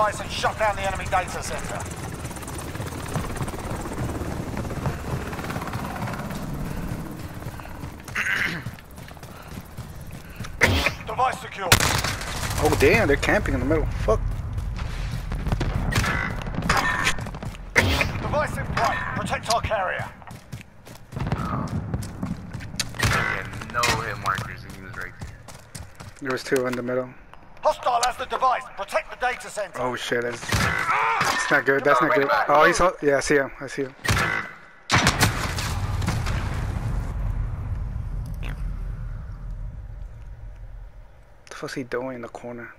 EMP device and shut down the enemy data center. device secured. Oh damn, they're camping in the middle. Fuck. Device in play. Protect our carrier. Yeah, no hit markers, he was right there. There was two in the middle. The device. Protect the data center. Oh shit, that's, that's not good. That's not good. Oh, he's yeah. I see him. I see him. The fuck's he doing in the corner?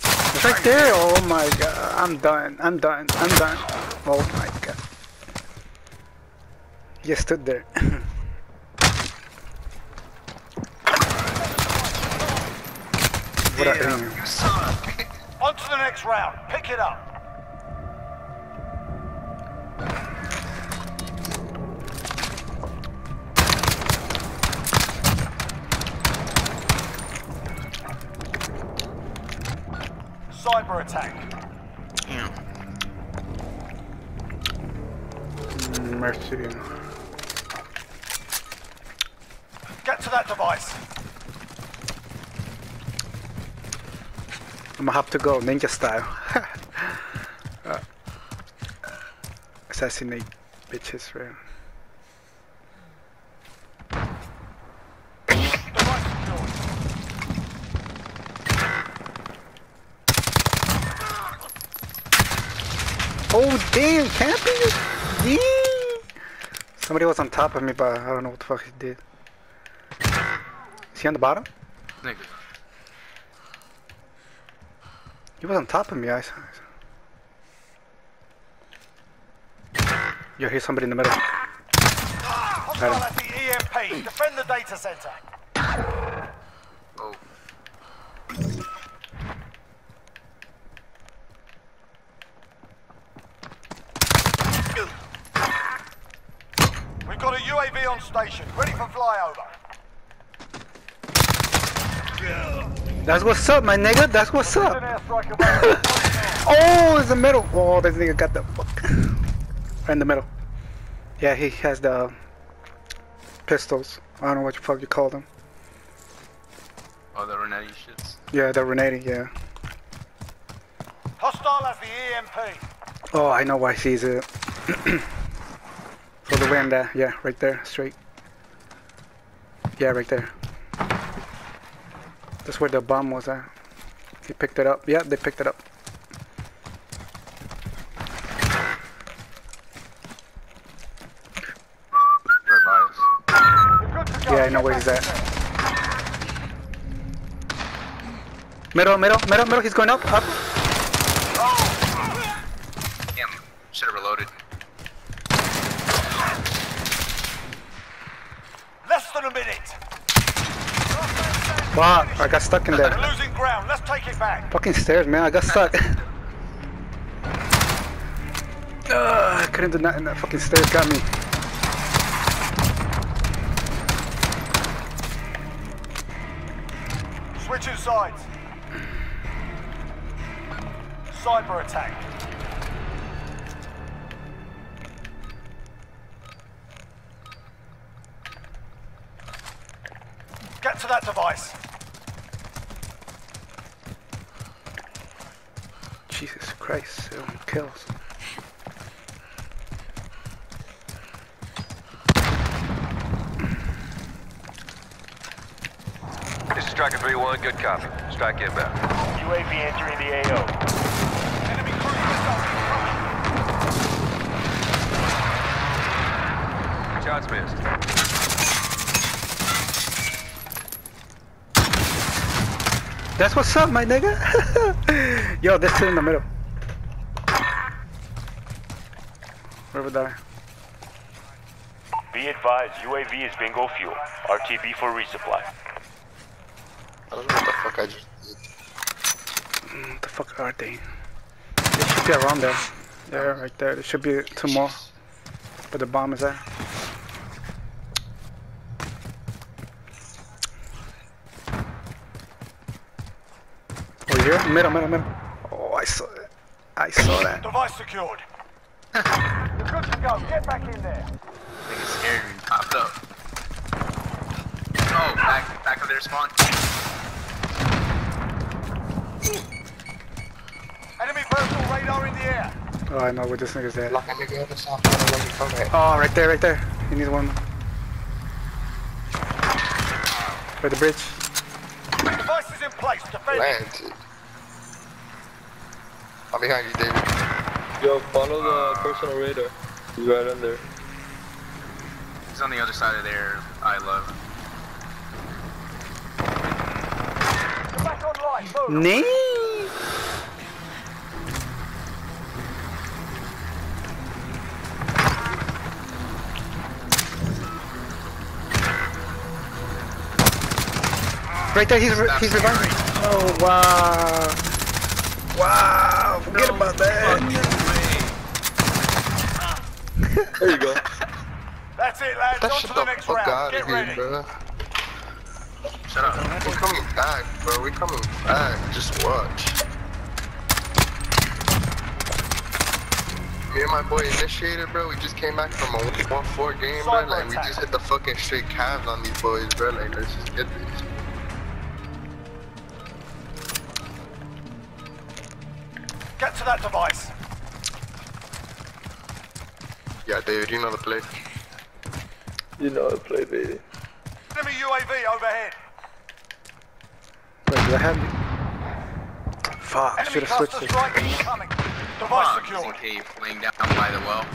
It's right there. Oh my god. I'm done. I'm done. I'm done. Oh my god. He just stood there. what I Damn, mean. you suck. On to the next round. Pick it up. Cyber attack. Damn. Mercy. Get to that device. I'm gonna have to go ninja style. Uh, assassinate bitches, right? Oh damn, camping? Damn. Somebody was on top of me, but I don't know what the fuck he did. Is he on the bottom? He was on top of me. I saw. Yo, here's somebody in the middle. Hostile the EMP. Defend the data center. Oh. We've got a UAV on station, ready for flyover. That's what's up, my nigga. That's what's up. Oh, it's the middle. Oh, this nigga got the fuck. Right in the middle. Yeah, he has the um, pistols. I don't know what the fuck you call them. Oh, the Renetti shits. Yeah, the Renetti, yeah. Hostile has the EMP. Oh, I know why sees it. For the way in there, yeah, right there, straight. Yeah, right there. That's where the bomb was at. He picked it up. Yeah, they picked it up. Yeah, I know where he's at. Middle, middle, middle, middle. He's going up, up. Damn. Should have reloaded. Less than a minute. Fuck, I got stuck in We're there. losing ground. Let's take it back. Fucking stairs, man. I got stuck. Ugh, ah, I couldn't do nothing. That fucking stairs got me. Switching sides. Cyber attack. Get to that device. Christ, seven kills. This is Striker 3-1, good copy. Strike inbound. UAV entering the AO. Enemy cruise missile Shots missed. That's what's up, my nigga. Yo, this is in the middle. Where would I? Be advised, UAV is bingo fuel. RTB for resupply. I don't know what the fuck I just did. What the fuck are they? They should be around there. There, right there. There should be two more. But the bomb is there. Oh Over here? Middle, middle, middle. Oh, I saw that. I saw that. Device secured. You're good to go. Get back in there. Nigga scared me. Popped up. Oh, back, back of their spawn. Enemy personal radar in the air. Oh, I know where this nigga's at. Like a nigga on the south side of the corner. Oh, right there, right there. You need one. By the bridge. Device is in place. Defend it. Planted. I'm behind you, David. Yo, follow the personal radar. He's right under. He's on the other side of there. I love. Get back online. Move. Nee. Right there, he's re he's reviving. Oh wow! Wow! Forget about that. There you go. That's it, lads. That On shit to the the next round. out Get of here, ready. bro. Shut up. We're coming back, bro. We're coming back. Just watch. Me and my boy initiated, bro. We just came back from a 1-4 game, bro. Like, we just hit the fucking straight calves on these boys, bro. Like, let's just get this. Get to that device. Yeah, David, you know the play. You know the play, baby. Enemy UAV overhead. Wait, do I have? Fuck! Enemy Should have switched cluster it. strike incoming. Device on, secured. cave, laying down by the well.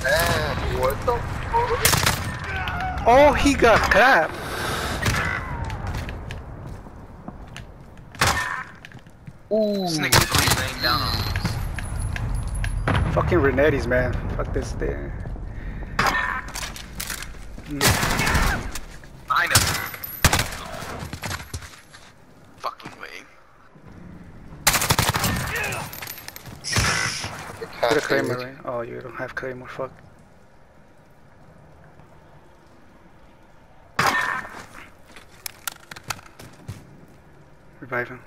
Damn, what the fuck? Oh, he got clapped. Ooh, This laying down on us. fucking Renetti's, man. Fuck this thing. Behind us. Fucking way. Put a claymore, right? Oh, you don't have claymore. Fuck. Revive him.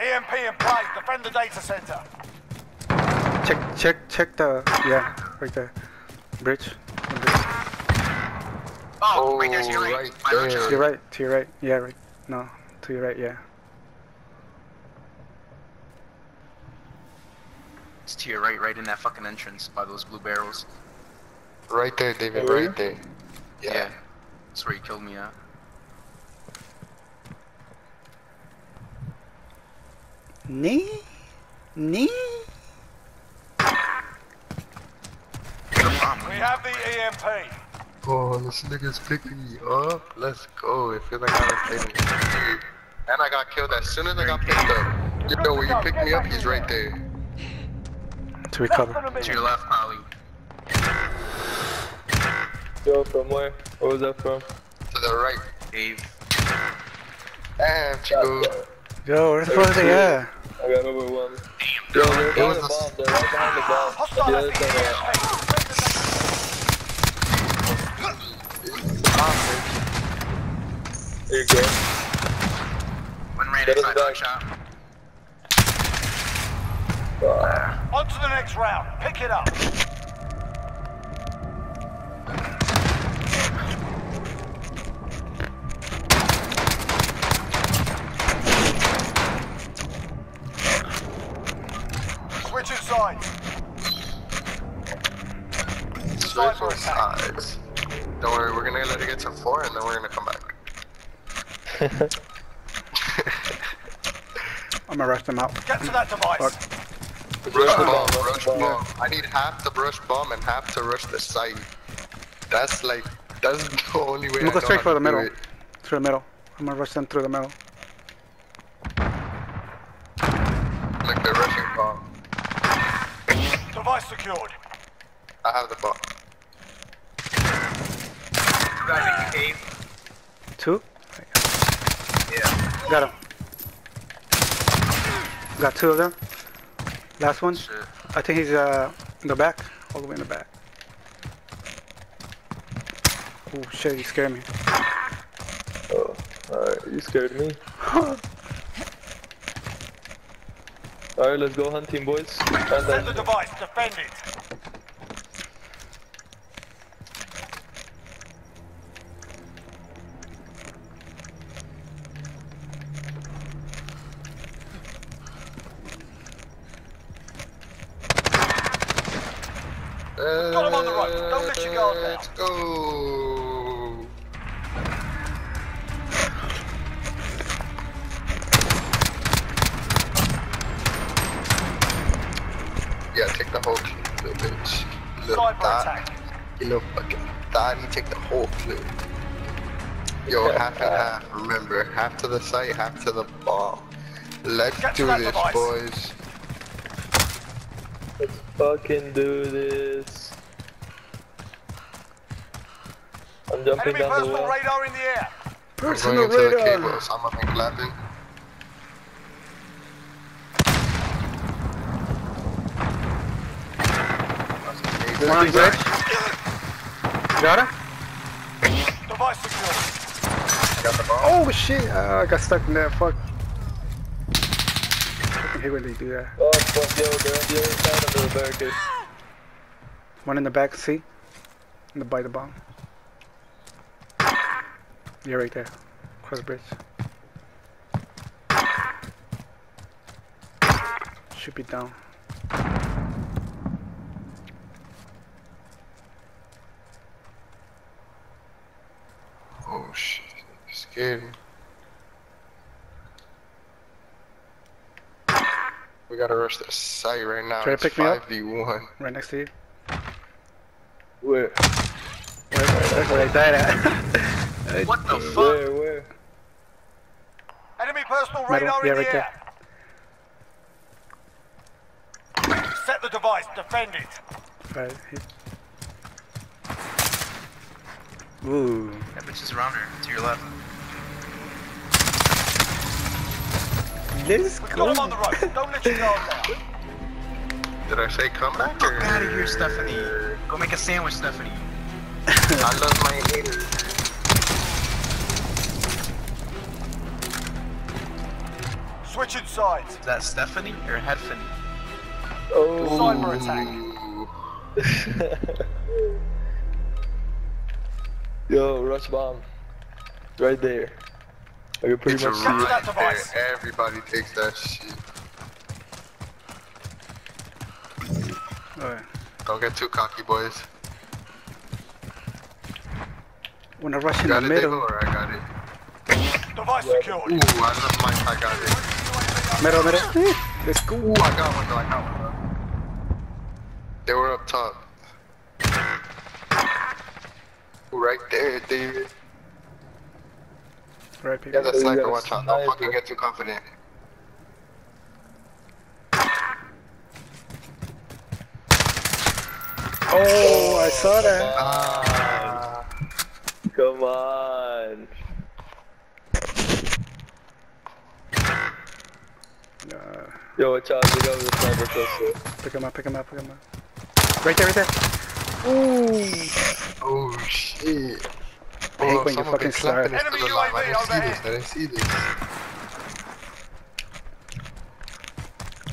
EMP in place. Defend the data center. Check, check, check the. Yeah, right there. Bridge. The bridge. Oh, right there's your right. right there. To your right. To your right. Yeah, right. No, to your right. Yeah. It's to your right, right in that fucking entrance by those blue barrels. Right there, David, oh, right there. Yeah. That's where you killed me at. Nee. Nee. Get a bomb. We have the EMP. Oh, this nigga's picking me up. Let's go. It feels like I haven't played him. And I got killed as soon as I got picked up. You know, when you pick me up, he's right there. To recover. To your left, probably. Yo, from where? Where was that from? To the right. Dave. Damn, Chico. Yo, where the fuck is they at? I got overwhelmed. Damn, Yo, they're It behind the bomb. They're right behind the bomb. Hostile The at other the side of EMP. There you go. One ran Get us inside back. shot. Ah, On to the next round. Pick it up. I'm gonna rush them out. Get to that device. Fuck. Rush the bomb, bomb, rush rush the bomb. I need half to rush bomb and half to rush the site. That's like, that's the only way I'm gonna I go straight for the middle. it. Through the middle. I'm gonna rush them through the middle. Like the rushing bomb. Device secured. I have the bomb. Two guys in cave. Two? Yeah. Got him. Got two of them. Last one. Shit. I think he's uh in the back. All the way in the back. Oh shit, you scared me. Oh, alright, you scared me. Alright, let's go hunting, boys. And the device. Defend it. You little fucking thought. You take the whole clip. Yo, half and half. Remember, half to the site, half to the ball. Let's Get do this, device. boys. let's fucking do this. I'm jumping Enemy down the personal wall. radar in the air. I'm Personal going the cables. I'm up and clapping. One on bridge. Got him? Device secured. Got the ball. Oh shit! Uh, I got stuck in that. Fuck. I hate when they do that. Oh fuck, yo, they're on the other side of the. One in the back, see? In the by the bomb. Yeah, right there. Cross bridge. Should be down. Oh shit, you. We gotta rush the site right now. Try to It's pick me up? 5v1. Right next to you. Where? Right, that's where I died at. What the fuck? Where, where? Enemy personal Metal, radar yeah, in the right air. Set the device. Defend it. right. he- Ooh. That bitch is around her, to your left. Let's We've go. got him on the road. Don't let your guard down. Did I say come back? Fuck or- out of here, Stephanie. Go make a sandwich, Stephanie. I love my haters. Switching sides. Is that Stephanie or Headfany? Oh, Cyber attack. Yo, rush bomb. Right there. I can pretty It's much see it. that right there. Everybody takes that shit. Alright. Don't get too cocky, boys. When I rush You in got the it, Diego, middle. or I got it? Device secured. Ooh, I love Mike. I got it. Middle, middle. Eh, let's go. Ooh, I got one. though, I got one. They were up top. Right there, David. Right, people. Yeah, the you sniper. a Watch out. Don't fucking get too confident. Oh, I saw that. Ah. Come on. Uh, Yo, watch out, we got the sniper closer. pick him up, pick him up, pick him up. Right there, right there. Ooh. Oh shit. I hate Oh, when you fucking been clapping start. Enemy to the. I UAV didn't see this. I didn't see this.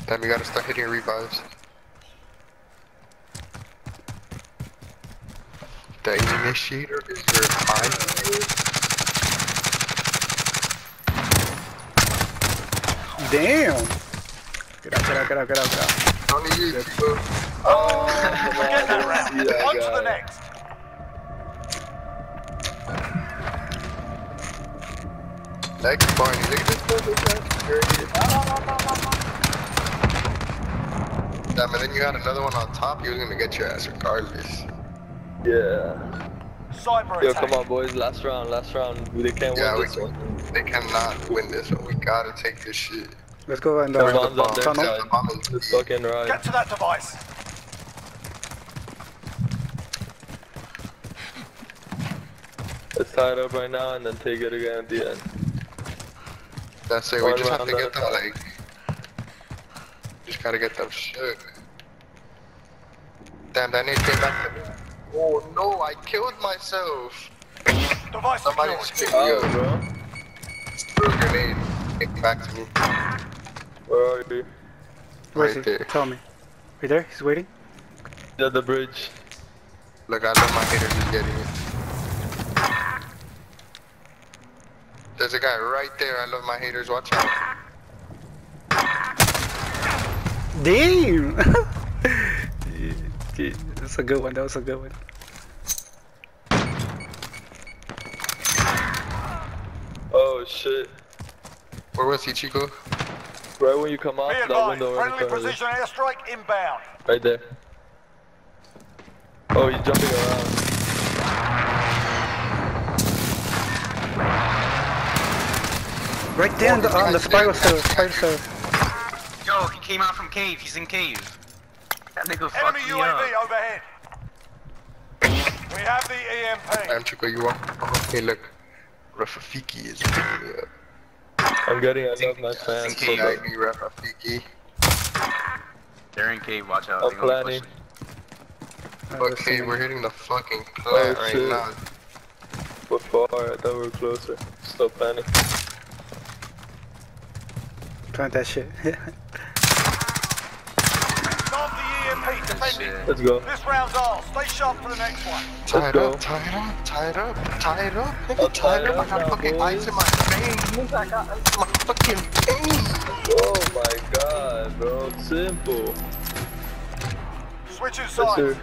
Damn, you gotta start hitting revives. The initiator is reviving. Damn. Get out, get out, get out, get out, get out. Only you, Chico. Oh, forget that round. See that On to the next. Next Barney, look at this motherfucker. Damn, and then you had another one on top, he was gonna get your ass regardless. Yeah. Cyber Yo, attack. come on, boys. Last round, last round. They can't Yeah, win we this one. They cannot win this one. We gotta take this shit. Let's go and Come uh, on, on tunnel. The bomb is- Let's fucking ride. Get to that device. Let's tie it up right now and then take it again at the end. That's it. We just have to get them like. Just gotta get them shit. Damn, that nade came back to me. Oh no, I killed myself. Device Somebody secured. just picked me Oh, bro. Threw a grenade. Came back to me. Where are you? Where is Right he? there. Tell me. Right there? He's waiting? He's at the bridge. Look, I know my haters is getting it. There's a guy right there. I love my haters. Watch out. Damn! Yeah, That's a good one. That was a good one. Oh shit. Where was he, Chico? Right when you come out Be that advised, window right friendly front of you. precision airstrike inbound. Right there. Oh, he's jumping around. Right there on the, on the spiral cell. Spiral cell. Yo, he came out from cave. He's in cave. That nigga fucked Enemy me UAV up. overhead. We have the E EMP. I'm Chico. You want? Hey, look. Rafiki is picking me. I'm getting enough my fans so Think- bad. Like me, Rafiki. They're in cave. Watch out. I'm planning. Okay, we're hitting the fucking oh, plant Oh, right shit. now. We're far. I thought we were closer. Still planning. Plant that shit. Start the EMP Let's go. This round's ours. Stay sharp for the next one. Tie it go. up, tie it up, tie it up, tie it up, oh, I'll nigga, tie tie it it up. I got now, fucking boys. ice in my veins. I got ice in my fucking veins. Oh my god, bro. Simple. Switching Yes, sides. sir.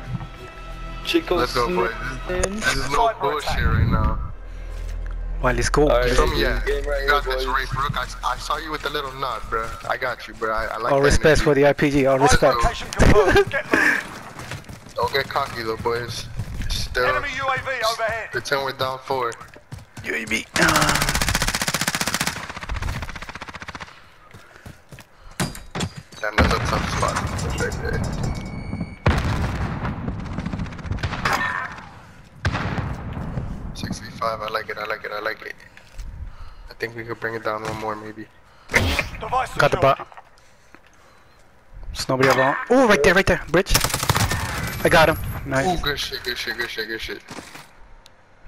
Chico Let's go, boys. This is no bullshit right now. Well, let's go. Alright, From yeah, game right got here, this, boys. Ray Brook. I, I saw you with the little nod, bro. I got you, bro. I, I like All respect for the RPG. All respect. Get. Don't get cocky though, boys. Still, Enemy UAV overhead. pretend we're down four. UAV. Damn, that's a tough spot. Right there. Sixty-five. I like it. I like it. I like it. I think we could bring it down one more, maybe. Device Got the secured. bot. There's nobody around. Oh, right there, right there. Bridge. I got him. Ooh, Nice. good shit. Good shit. Good shit. Good shit.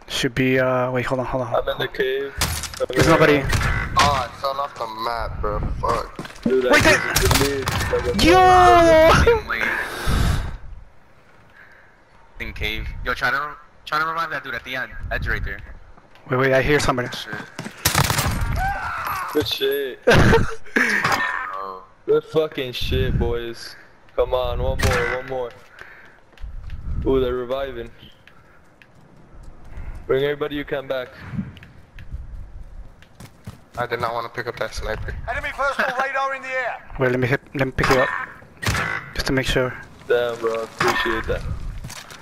Should be, uh, wait, hold on, hold on. I'm in the cave. There's nobody. Oh, I fell off the map, bro. Fuck. Dude, I Wait think there. we could leave. Like Yo! Wait. In cave. Yo, try to try to revive that dude at the end. Edge right there. Wait, wait, I hear somebody. Shit. Good shit. Oh. Good fucking shit, boys. Come on, one more, one more. Ooh, they're reviving. Bring everybody you can back. I did not want to pick up that sniper. Enemy personal radar in the air. Wait, let me hit, let me pick you up. Just to make sure. Damn, bro, appreciate that.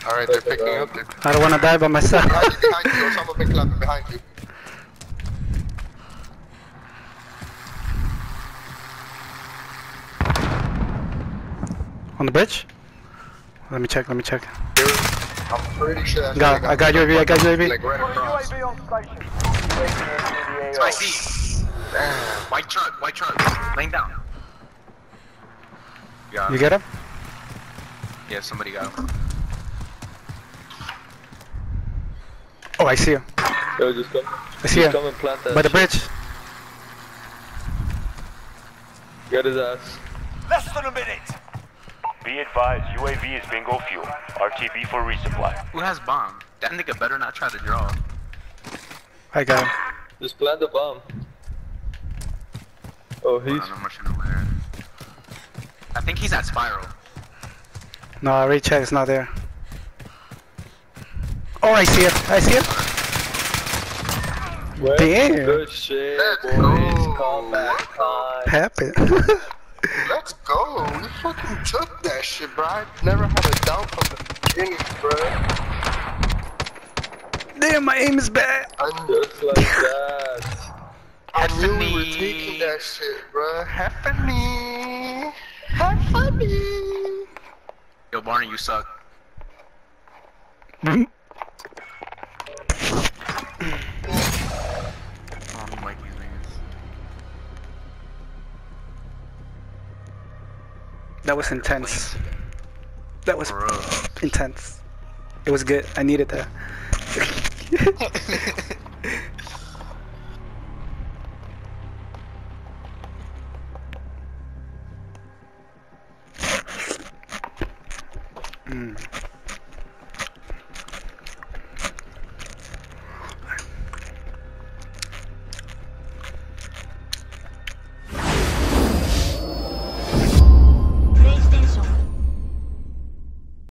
All right, they're picking up. They're I don't wanna die by myself. behind you, behind you. Osama bin Laden behind you. On the bridge? Let me check, let me check. I'm pretty sure that's Got- where I got they UAV, I got UAV. Like right Got a across. UAV on station. I see. White truck. White truck. Laying down. Yeah. You get him? Yeah, somebody got him. Oh, I see him. Yo, just come. I see just him. come and plant that By the shit. bridge. Get his ass. Less than a minute. Be advised, UAV is bingo fuel. RTB for resupply. Who has bomb? That nigga better not try to draw. I got him. Just plant the bomb. Oh, he's. I'm rushing. I think he's at spiral. No, Ray check is not there. Oh, I see it. I see it. Well, Damn. Good shit, Let's boys. go. Comeback time. Happened. Let's go. We fucking took that shit, bro. I never had a doubt from the beginning, bro. Damn, my aim is bad. I, Just like that. I knew we were taking that shit, bro. Happening. Happening. Yo, Barney, you suck. I don't like these niggas. That was intense. That was Bro. intense. It was good. I needed that.